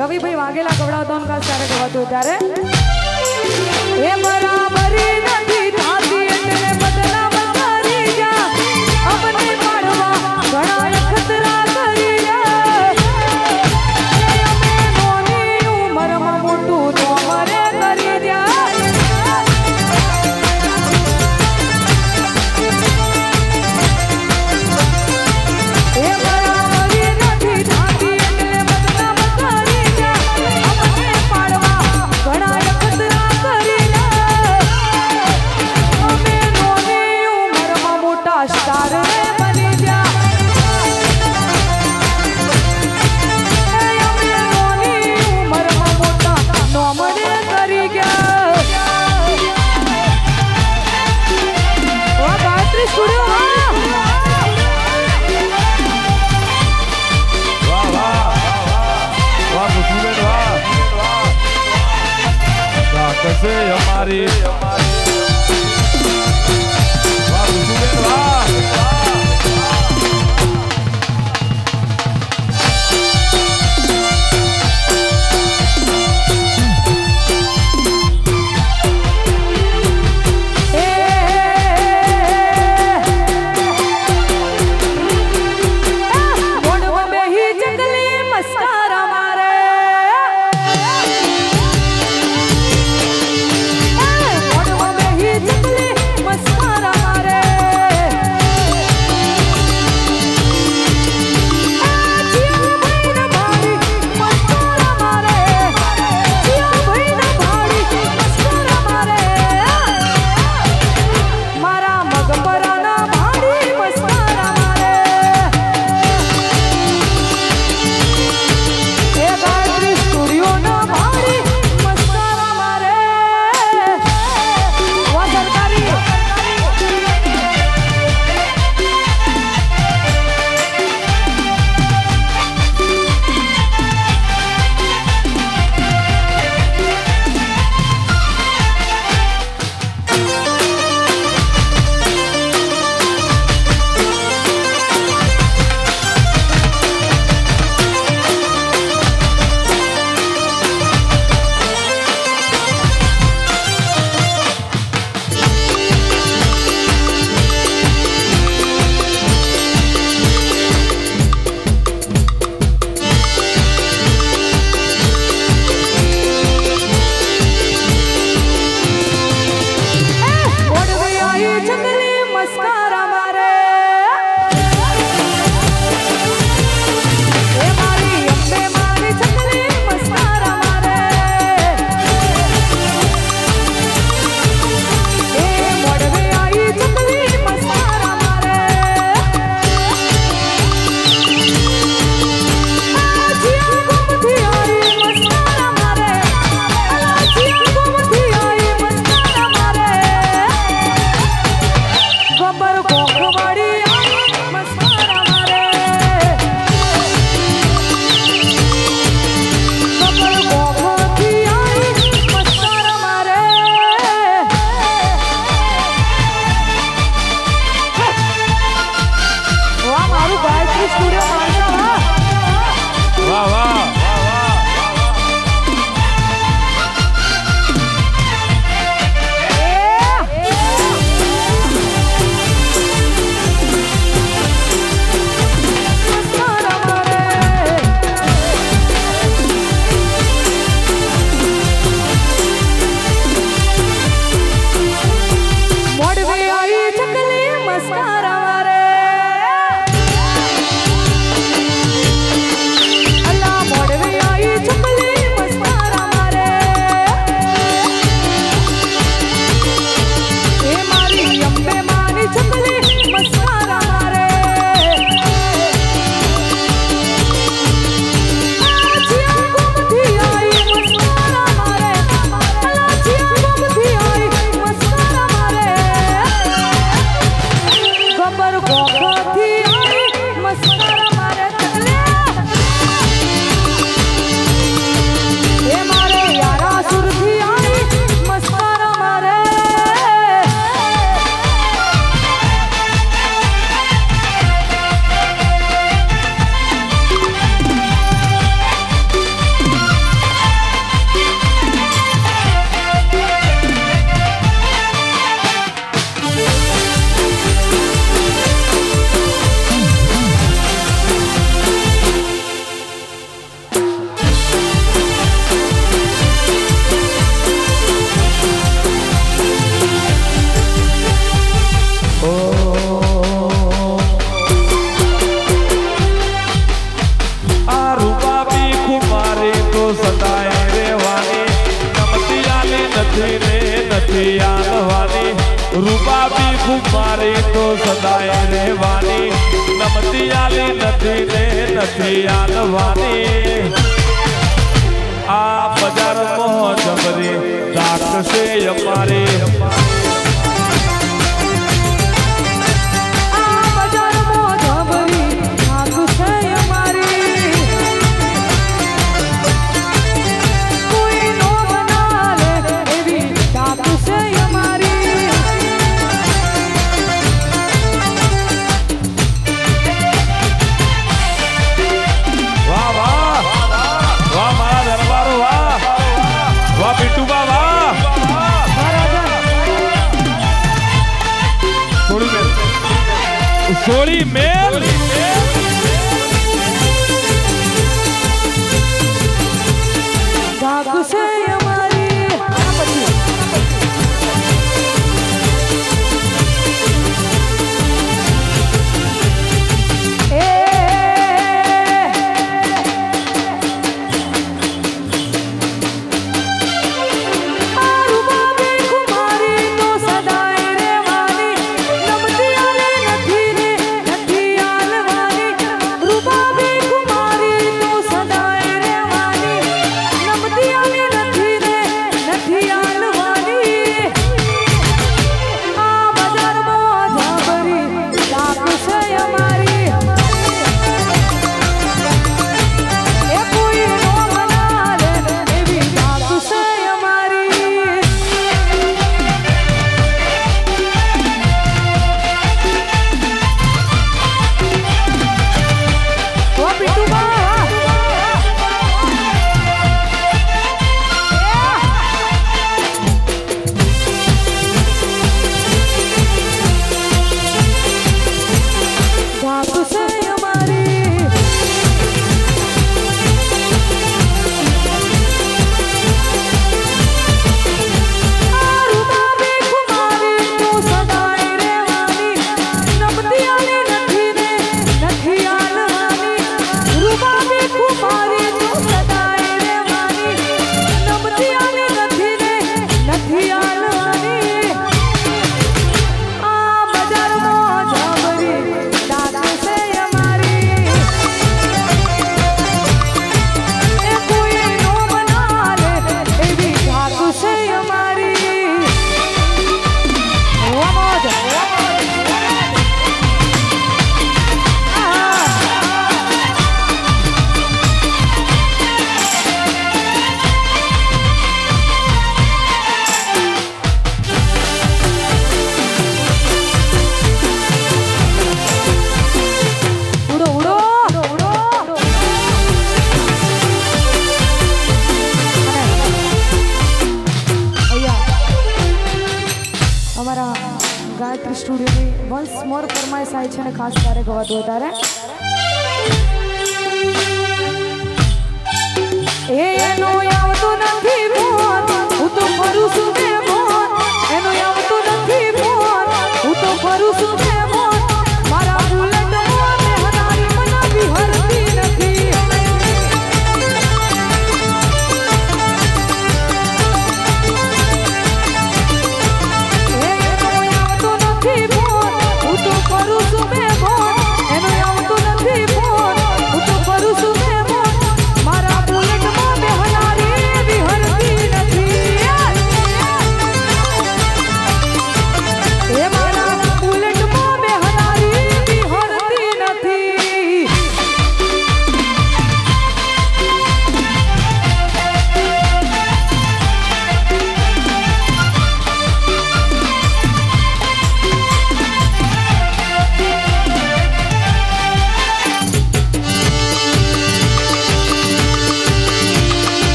રવિભાઈ વાઘેલા ગવડાવતો ત્યારે ગવાતું ત્યારે. એ બરાબરી આલવાની આ બજારમાં જબરી રાખશે અમારી Jolie Mel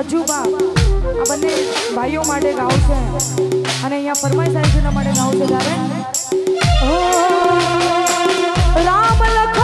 અજુબા, આ બંને ભાઈઓ માટે ગાવ છે. અને અહીંયા ફરમાઈ સાહેબના માટે ગાવ છે. ત્યારે રામ લખ